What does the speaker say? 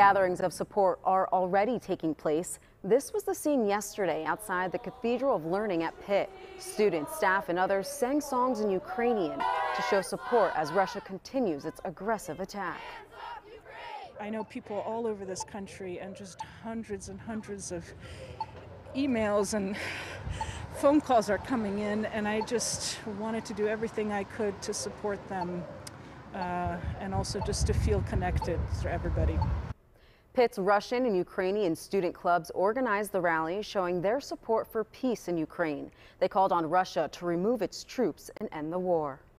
Gatherings of support are already taking place. This was the scene yesterday outside the Cathedral of Learning at Pitt. Students, staff, and others sang songs in Ukrainian to show support as Russia continues its aggressive attack. I know people all over this country and just hundreds and hundreds of emails and phone calls are coming in, and I just wanted to do everything I could to support them uh, and also just to feel connected to everybody. Pitt's Russian and Ukrainian student clubs organized the rally showing their support for peace in Ukraine. They called on Russia to remove its troops and end the war.